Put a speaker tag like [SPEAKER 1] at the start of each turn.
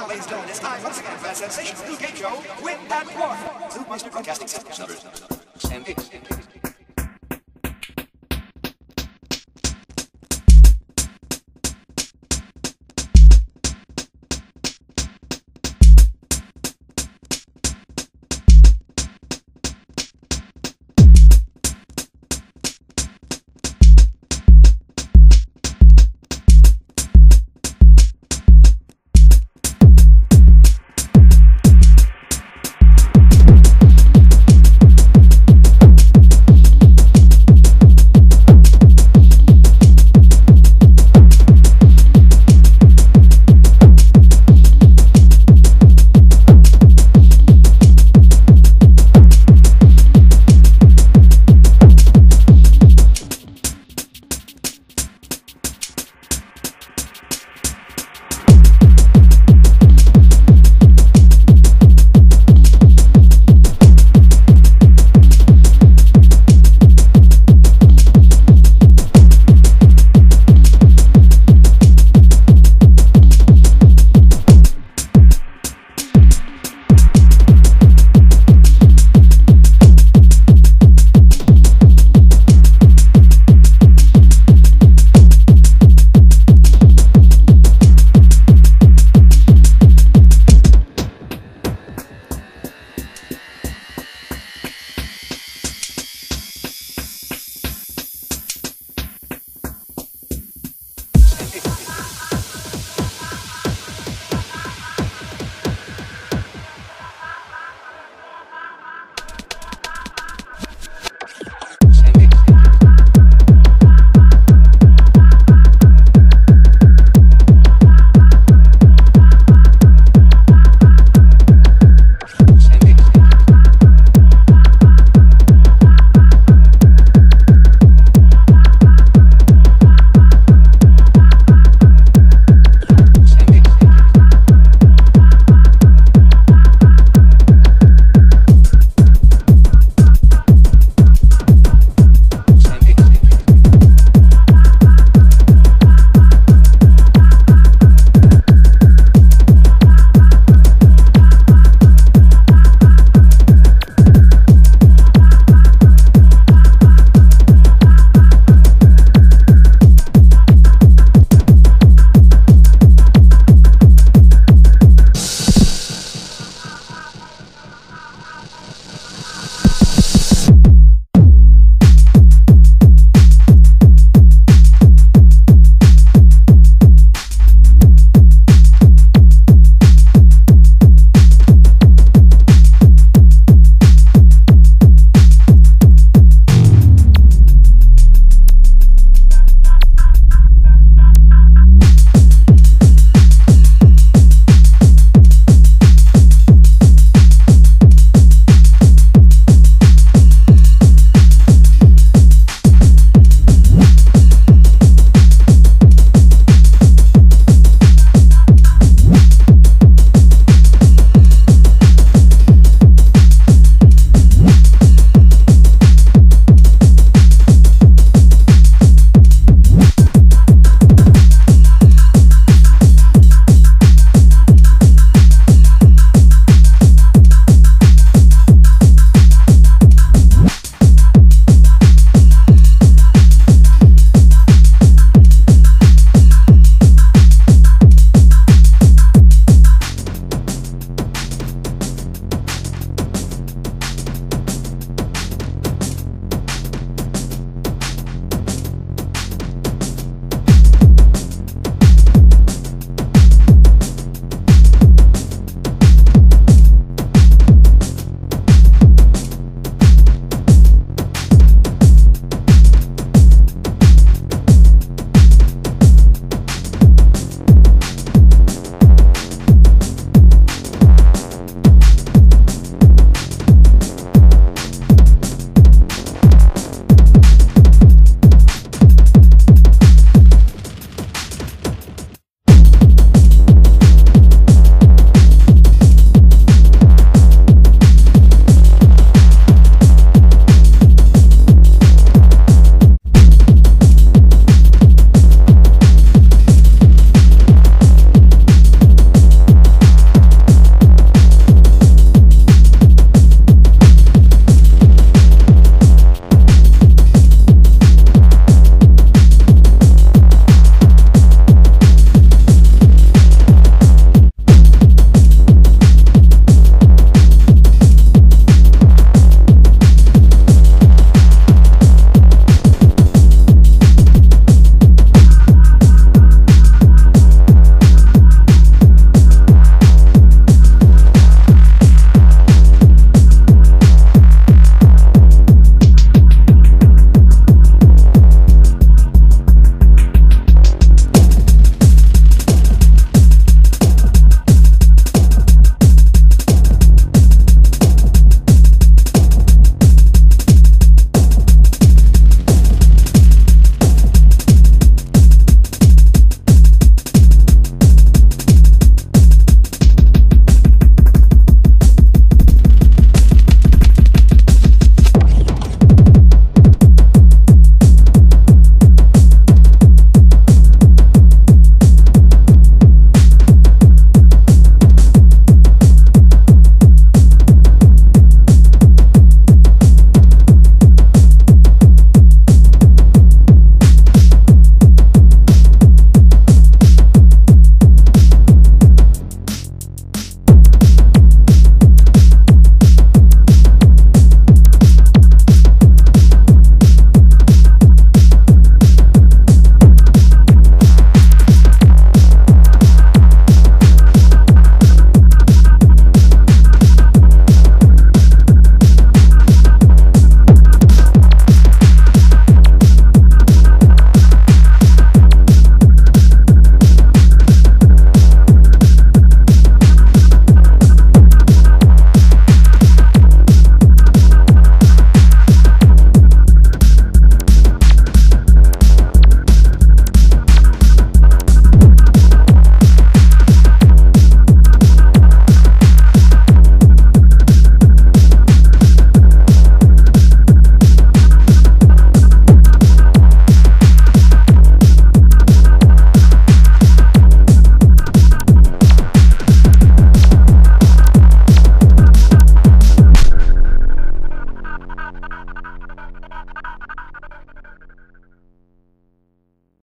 [SPEAKER 1] now, ladies and gentlemen, it's time once again for that sensational new game show, Win that War. Blue Monster Broadcasting System numbers numbers, numbers. and it's.